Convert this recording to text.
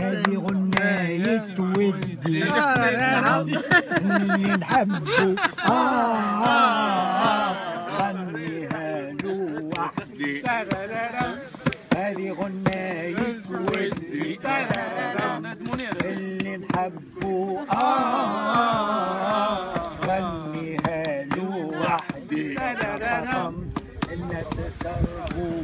هذه غناية ودي اللي نحبه آه آه غنيها له وحدي هذه غناية ودي اللي نحبه آه غنيها له وحدي الناس ترجو